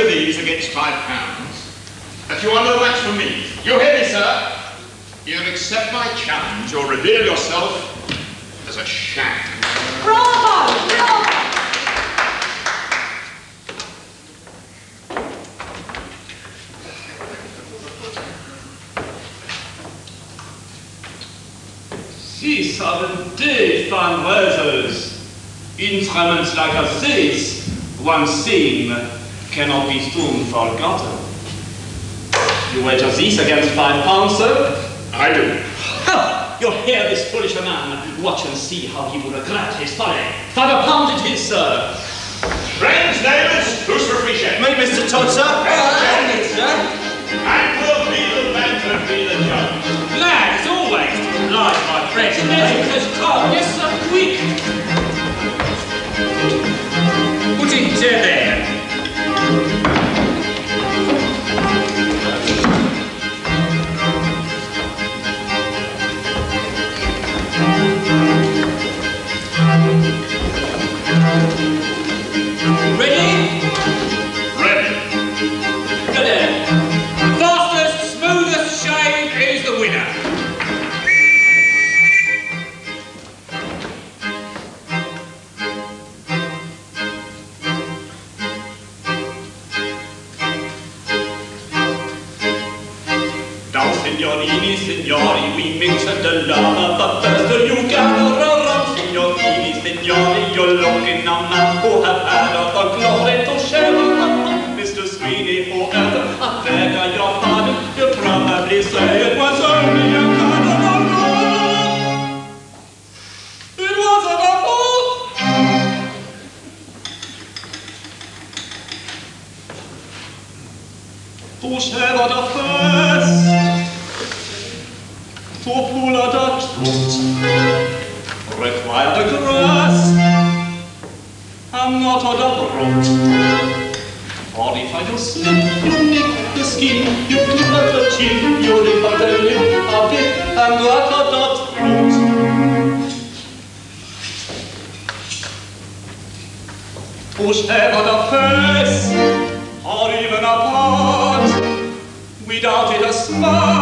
of these against five pounds, that you are no match for me. You hear me, sir? Either accept my challenge or reveal yourself as a sham. Bravo! Bravo! These are the fine and instruments like a this, one theme cannot be soon forgotten. You wager this against five pounds, sir? I do. Ha! You'll hear this foolish man. Watch and see how he will regret his folly. Five pound it is, sir. Friends, neighbors, who's for free share? Me, Mr. Todd, sir. Well, it, sir. And will be the banker be the judge. Glad, as always, like my friends. There's come. yes, sir, quick. Put it there. far.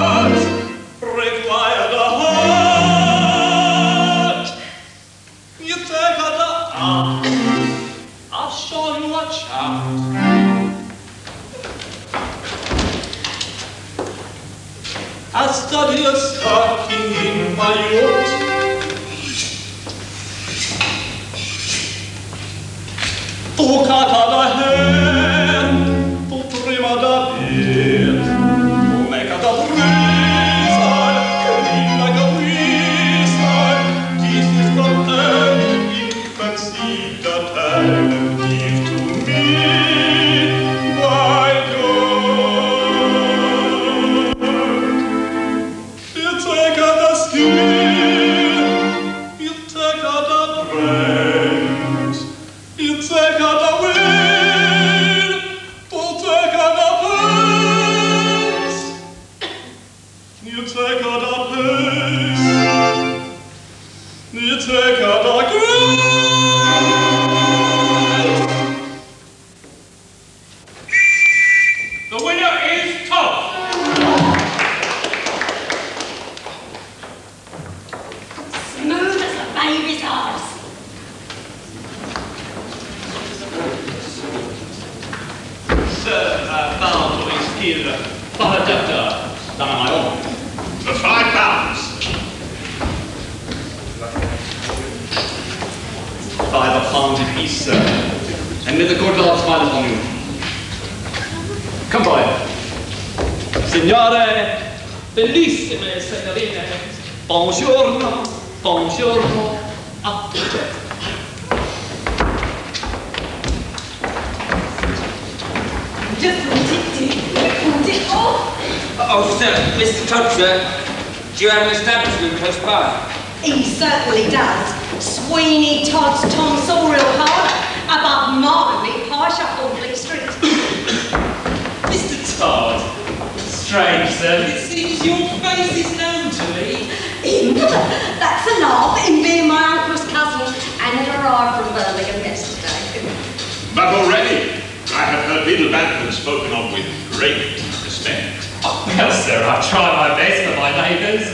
Beadle Bamford spoken of with great respect. Oh, well, sir, I try my best for my neighbours.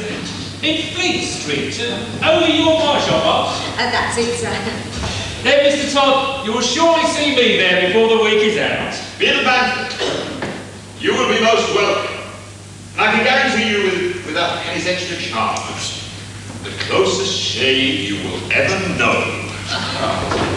In Fleet Street, uh, only your my shop. Uh, that's it, sir. Then, Mr Todd, you will surely see me there before the week is out. Beadle Bamford, you will be most welcome. And I can guarantee you with, with that extra charge, the closest shave you will ever know.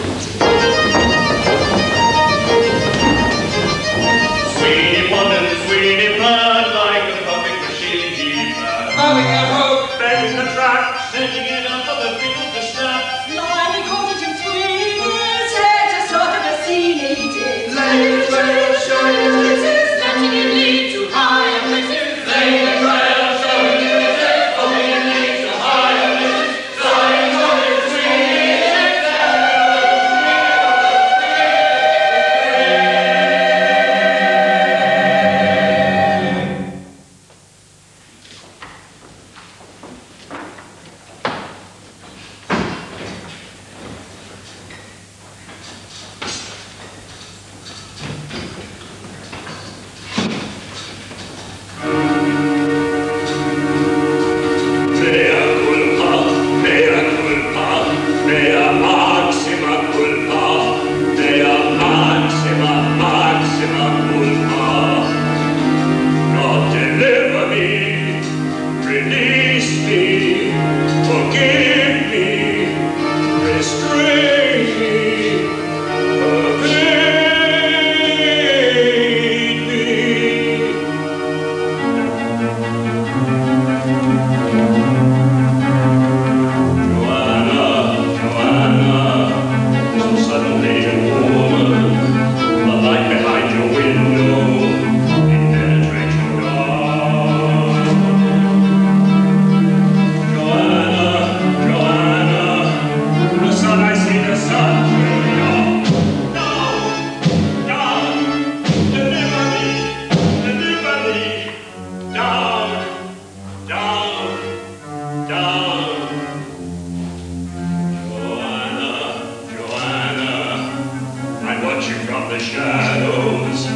watching from the shadows.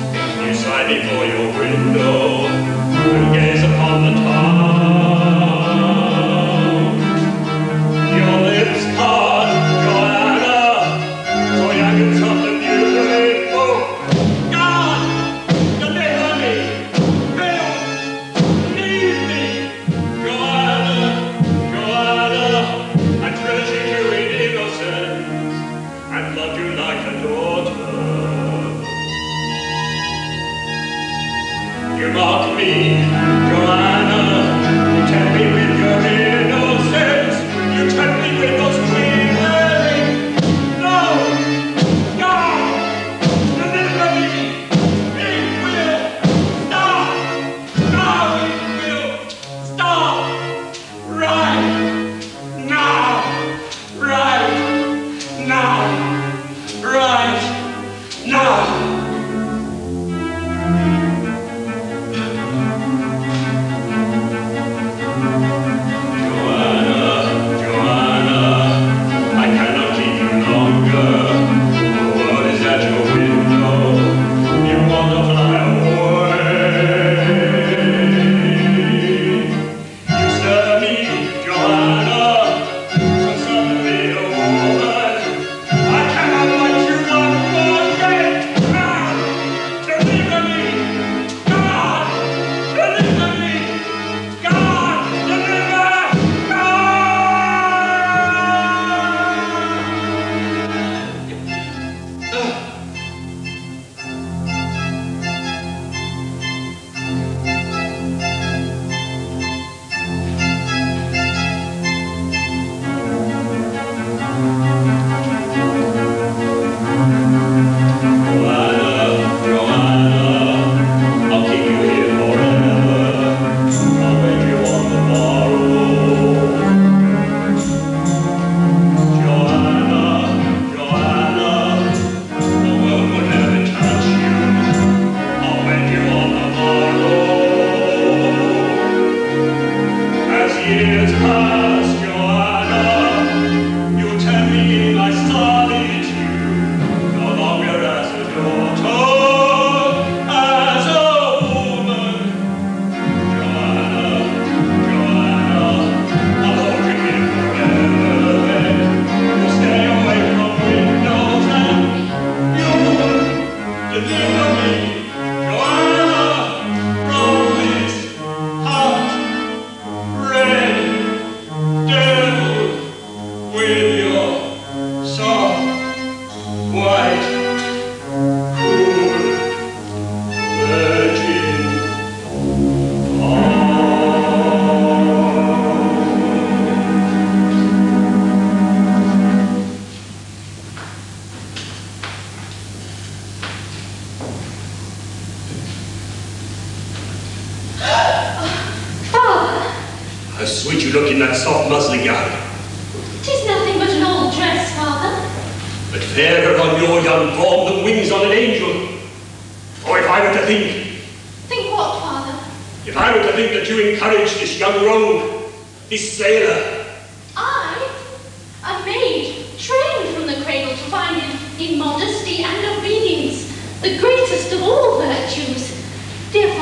You sigh before your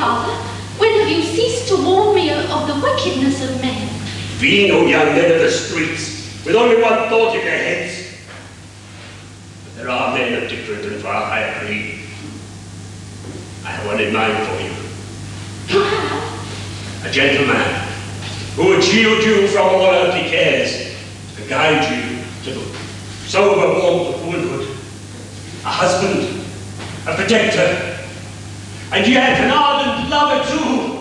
father, when have you ceased to warn me of, the wickedness of men? venal young men of the streets, with only one thought in their heads. But there are men of different and far higher breed. I have one in mind for you. You? A gentleman who would shield you from all earthly cares and guide you to the sober warmth of womanhood. A husband, a protector, and yet an ardent lover too.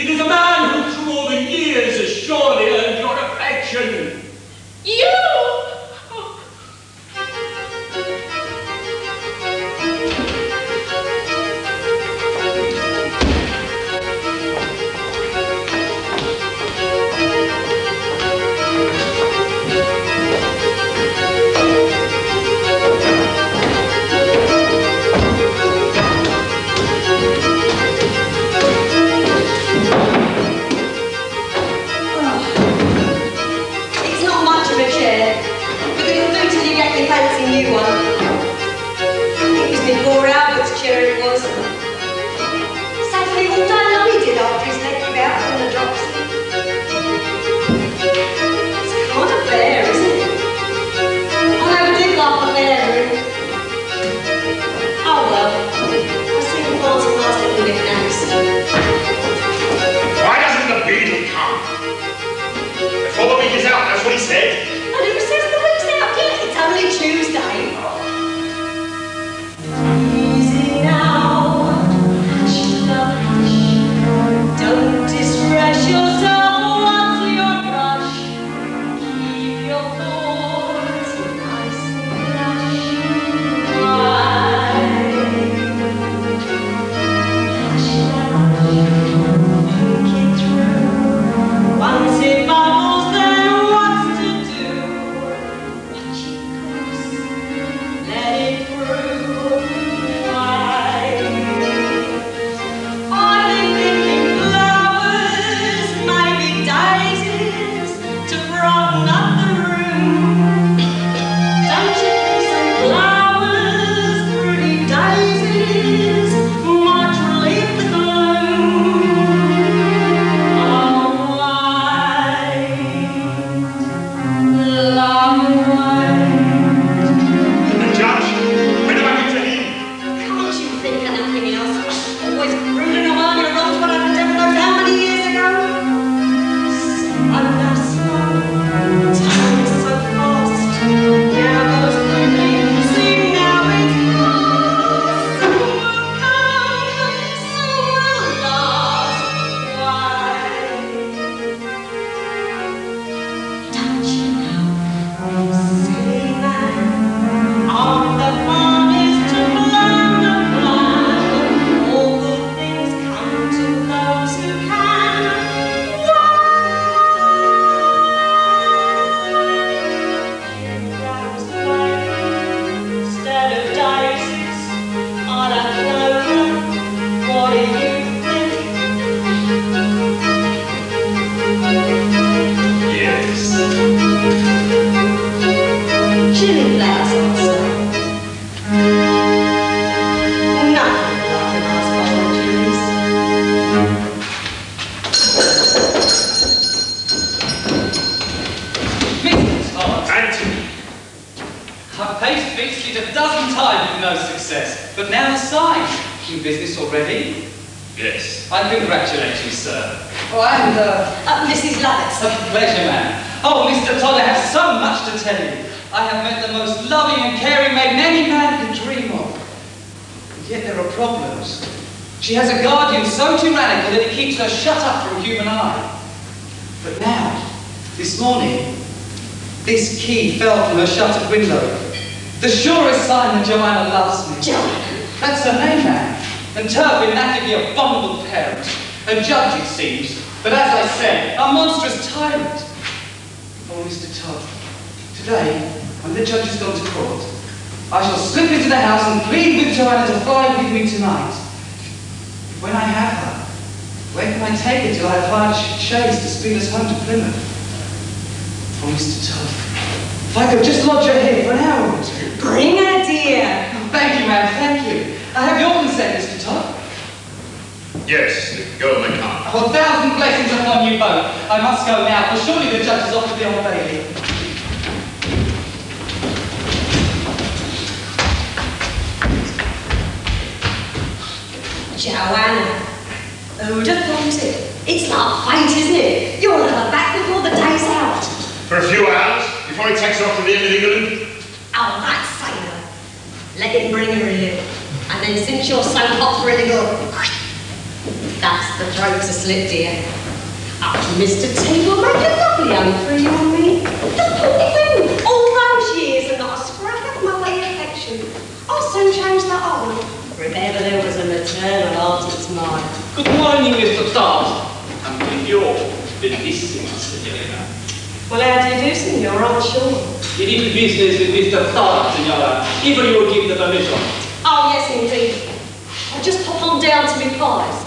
It is a man who through all the years has surely earned your affection. You! Why doesn't the beadle come? The week is out, that's what he said. Pleasure, man. Oh, Mr. Todd, I have. Oh, uh. Oh. Oh, so much to tell you. I have met the most loving and caring maiden any man could dream of. And yet there are problems. She has a guardian so tyrannical that he keeps her shut up from human eye. But now, this morning, this key fell from her shuttered window. The surest sign that Joanna loves me. Joanna. That's her name, man. And Turpin, that could be a abominable parent. A judge, it seems, But as I said, a monstrous tyrant. Oh, Mr. Todd, today, when the judge has gone to court, I shall slip into the house and plead with Joanna to fly with me tonight. When I have her, where can I take her till I have hired a chaise to speed us home to Plymouth? Oh, Mr. Todd, if I could just lodge her here for an hour or two. Bring her, dear. Thank you, ma'am, thank you. I have your consent, Mr. Todd. Yes, the girl may come. Oh, a thousand blessings upon you both. I must go now, for surely the judge has offered the old bailey. Joanna, who'd have thought it? It's like fight, isn't it? You'll have her back before the day's out. For a few hours, before he takes her off to the end of England. Oh, that sailor. Let him bring her here. And then since you're so hot for a little... That's the throat to slip, dear. Oh, Mr. T will make a lovely home for you and me. The poor thing, all those years and not a scrap of motherly affection. I'll soon change that on. If ever there was a maternal heart, it's mine. Good morning, Mr. Todd. And with your bellissima signorina. Well, how do you do, senor? I'm sure. You need business with Mr. Todd, signora, Even you will give the permission. Oh, yes, indeed. I'll just pop on down to my pies.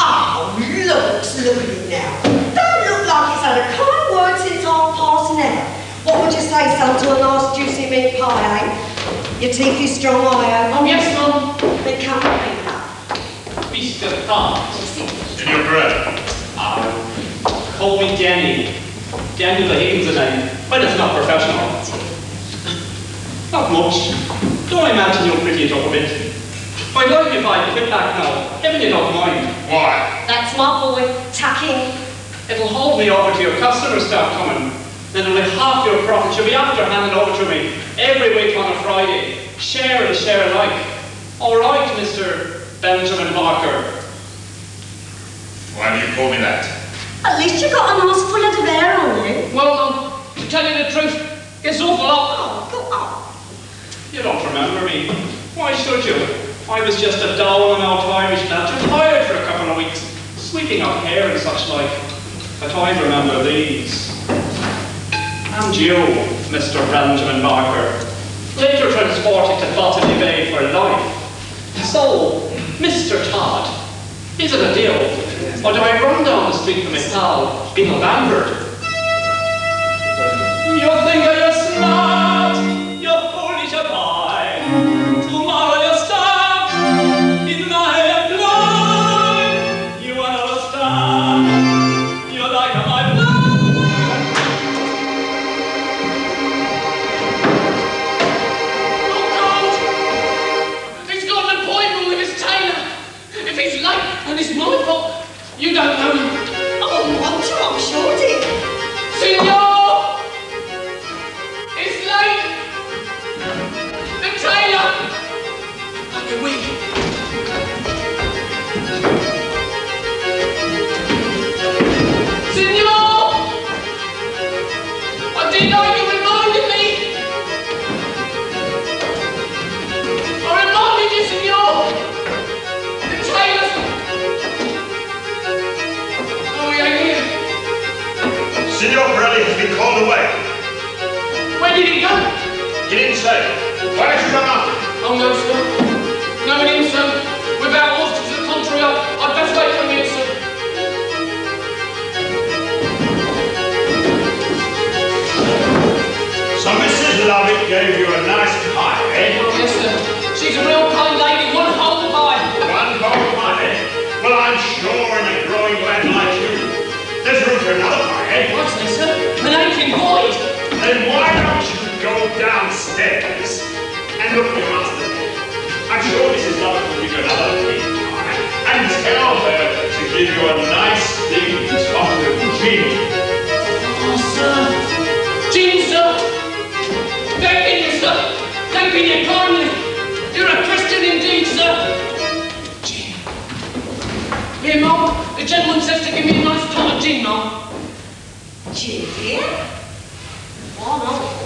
Oh, look, look at it now. Don't look like it's had a kind word since half past an hour. What would you say, son, to a nice juicy meat pie, eh? Your teeth is strong, I hope. Oh, yes, Mum. Then come with me, love. Mr. Todd. Senor Pirelli. Uh, call me Danny. Daniel O'Higgins a name, but it's not professional. Not much. Don't imagine you're pretty it up a bit. I'd like if I quit back now, heaven you don't mind. Why? That's my boy, tucking. It'll hold me over to your customers start coming. Then with half your profit, you'll be after handing over to me every week on a Friday. Share and share alike. All right, Mr. Benjamin Barker. Why do you call me that? At least you've got a nice full of hair on you. Well, Mum, to tell you the truth, it's awful lot. Oh, go on. You don't remember me. Why should you? I was just a dull and out Irish lad, just hired for a couple of weeks, sweeping up hair and such like. But I remember these. And you, Mr. Benjamin Barker, later transported to Botany Bay for life. So, Mr. Todd, is it a deal? Or do I run down the street with my pal, Beadle Bamford? Gave you a nice pie, eh? Yes, sir. She's a real kind lady, one whole pie. One whole pie, eh? Well, I'm sure in a growing lad like you, there's room for another pie, eh? What's this, sir? An aching void. Then why don't you go downstairs and look your master? I'm sure Mrs. Lovett will give you another big pie and tell her to give you a nice big chocolate gin. Oh, sir. You kindly. You're a Christian indeed, sir. Gin. Here, Mum. The gentleman says to give me a nice pot of gin, Mum. Dear. Why not?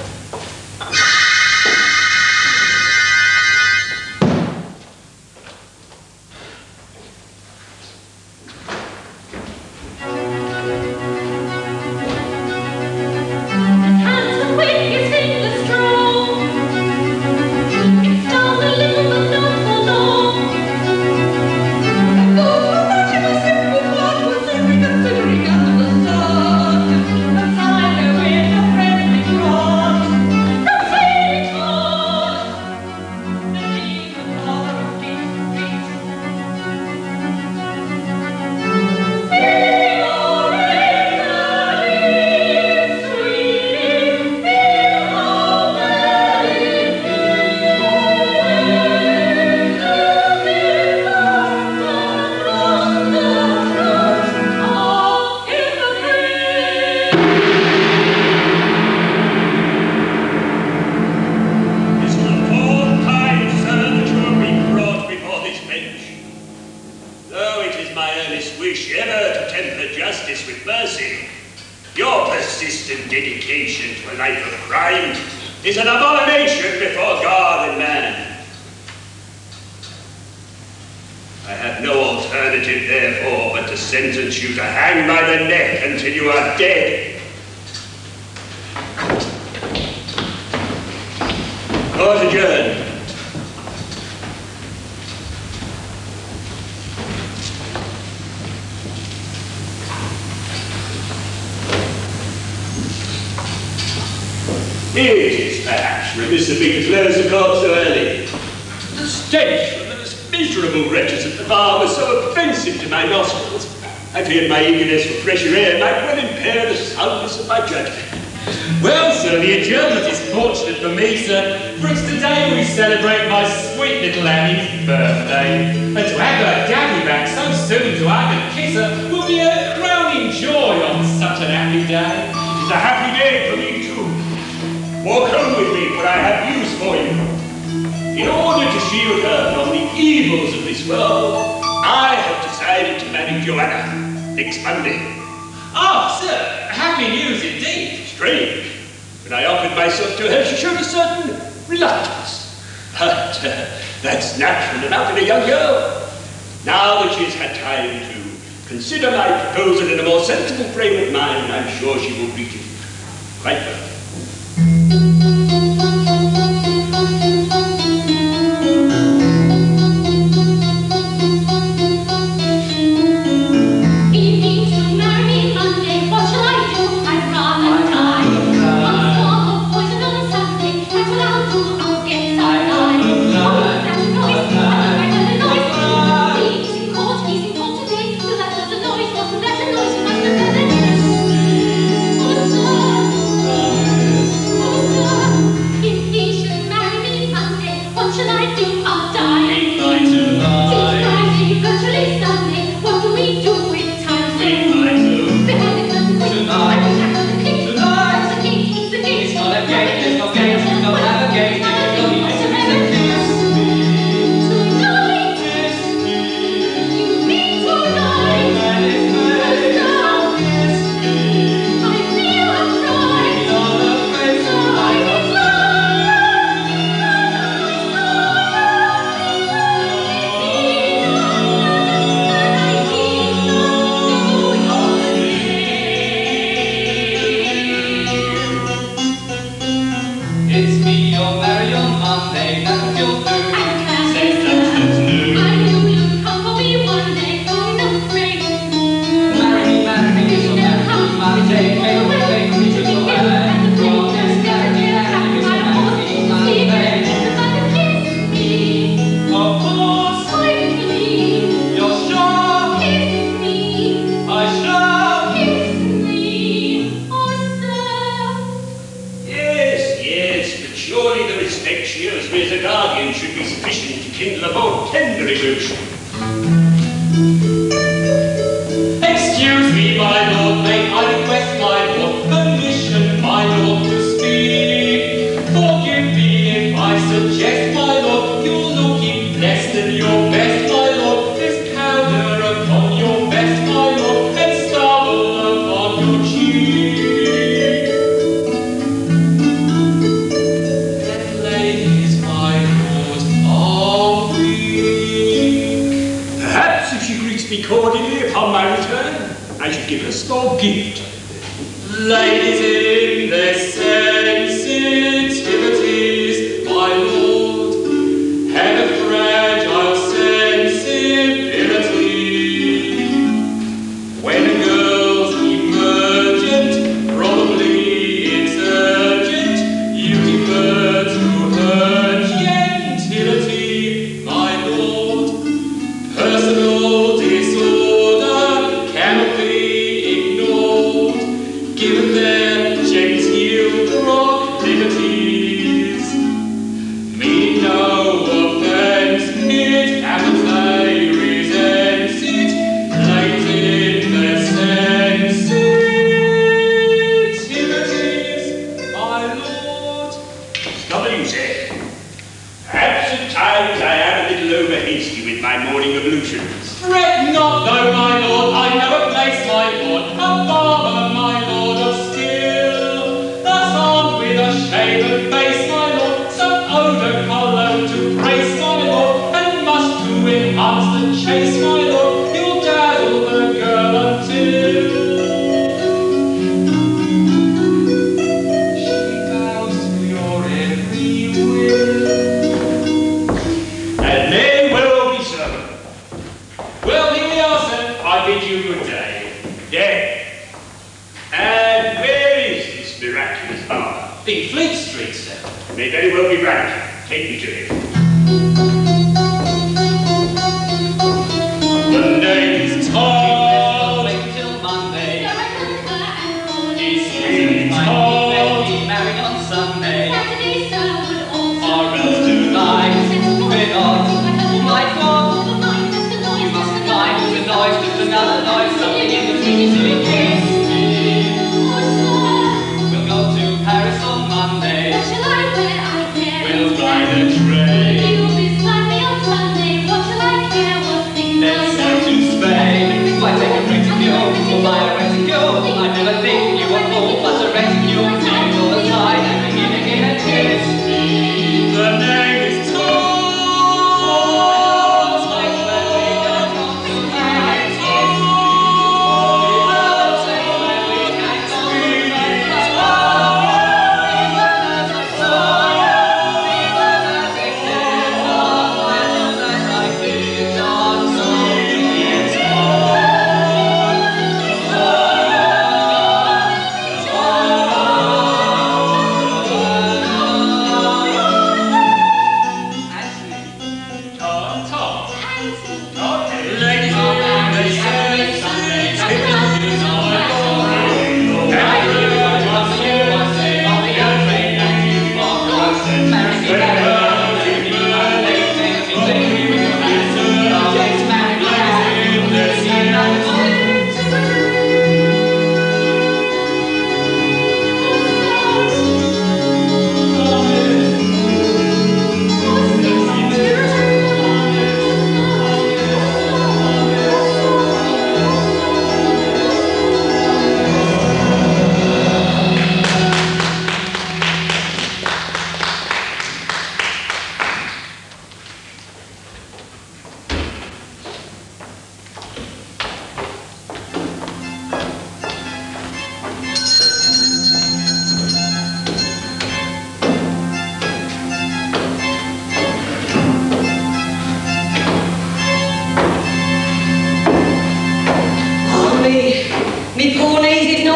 It is perhaps remiss of me to close the court so early. The stench from those miserable wretches at the bar was so offensive to my nostrils. I feared my eagerness for fresher air might well impair the soundness of my judgment. Well, sir, the adjournment is fortunate for me, sir, for it's today we celebrate my sweet little Annie's birthday. And to have her daddy back so soon to hug and kiss her will be a crowning joy on such an happy day. It is a happy day for me home with me, for I have news for you. In order to shield her from the evils of this world, I have decided to marry Joanna next Monday. Oh, sir, happy news indeed. Strange. When I offered myself to her, she showed a certain reluctance. But uh, that's natural enough in a young girl. Now that she has had time to consider my proposal in a more sensible frame of mind, I'm sure she will treat it quite well. In Fleet Street, sir. May very well be right. Take me to him. The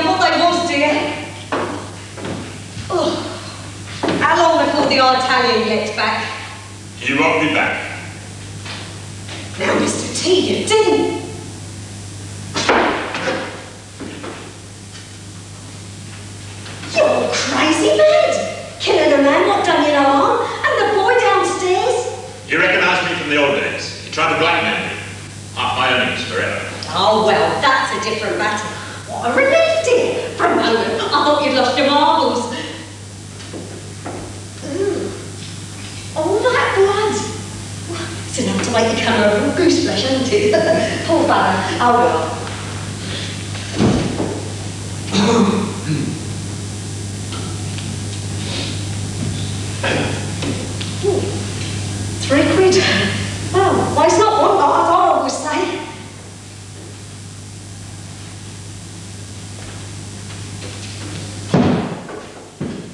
not what they was, dear. Oh, how long before the Italian gets back? He won't be back. Now, Mr. T, you didn't. You're crazy mad. Killing a man what done you no harm, and the boy downstairs. You recognise me from the old days. You tried to blackmail me. Half my earnings forever. Oh, well, that's a different matter. What a relief, I thought you'd lost your marbles. Ooh. All that blood. It's enough to make you come over from goose flesh, isn't it? Poor bugger. Oh, well. Ooh. Three quid. Oh, well, it's not one lot, as I always say.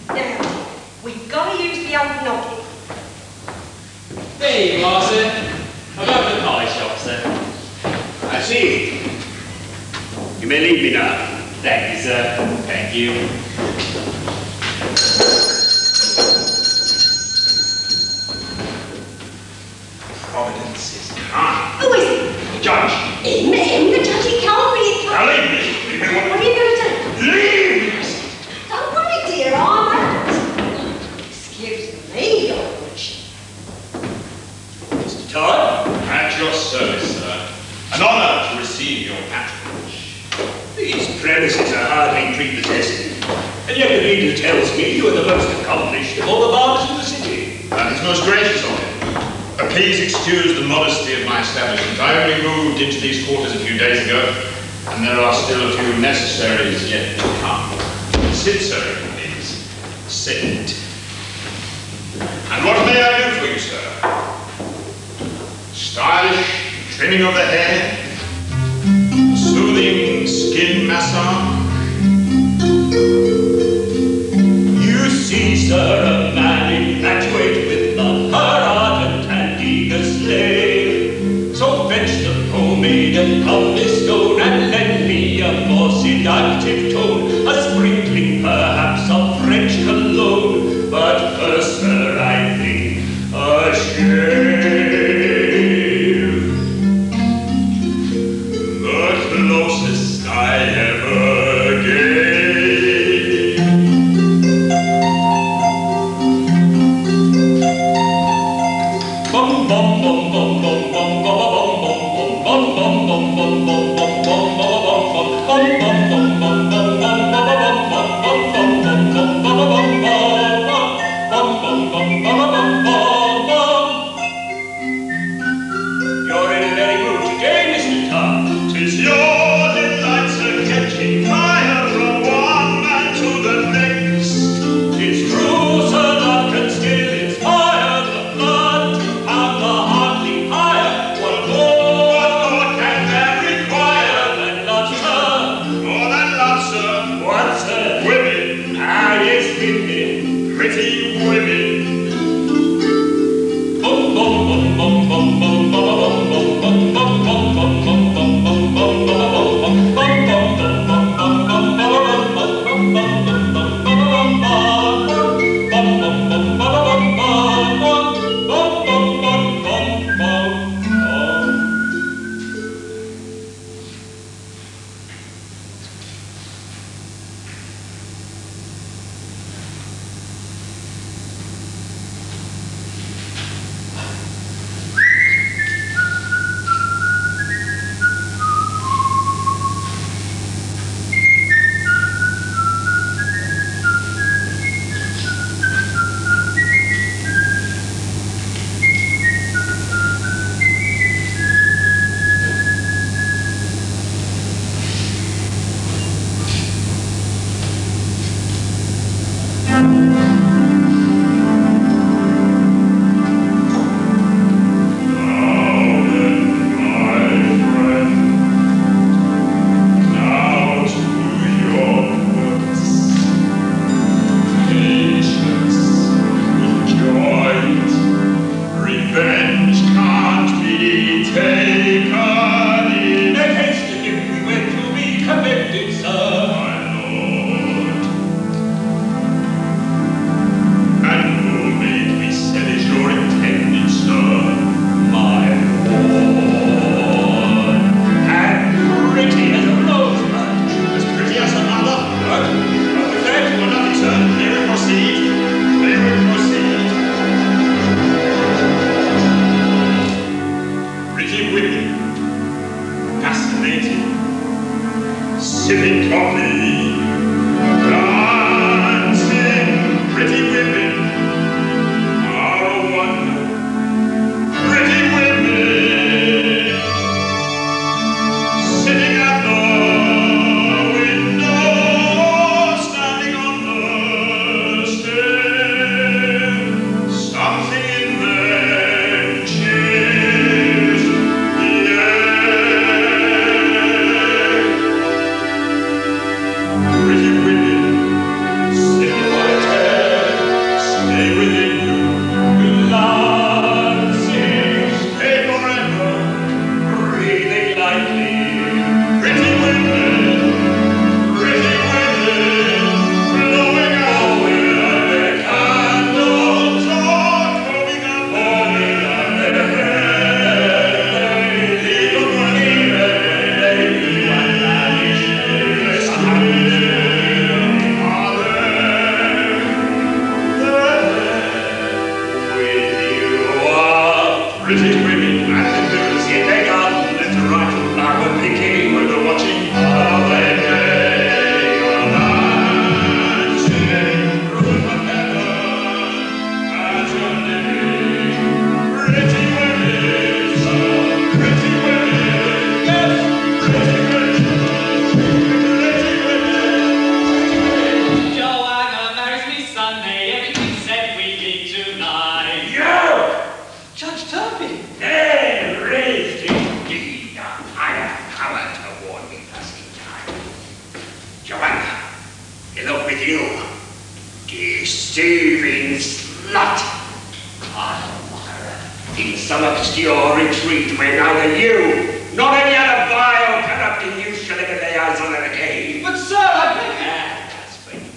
Now, we've got to use the old knocket. There you are, sir. I've opened the pie shop, sir. I see. You may leave me now. Thank you, sir. Thank you. Providence is kind. Who is it? Judge. Him, him, the judge, he can't be. Now leave me. What What? are you going to do? Leave me. Don't worry, dear, I'm out. Excuse me, your lordship. Mr. Todd, at your service, sir. An honour to receive your patronage. These premises are hardly prepossessing. And yet the Beadle tells me you are the most accomplished of all the barbers in the city. That is most gracious of him. Uh, Please excuse the modesty of my establishment. I only moved into these quarters a few days ago, and there are still a few necessaries yet to come. Sit, sir, please. Sit. And what may I do for you, sir? Stylish trimming of the hair? Soothing skin massage? You see, sir, a man infatuated with love, her ardent and eager slave. So fetch the pomade and lovely stone, and lend me a more seductive tone,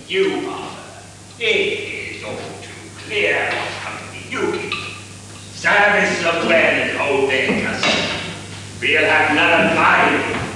You, Mother, it is all too clear what company you keep. Service of well and hold their. We'll have none of mine.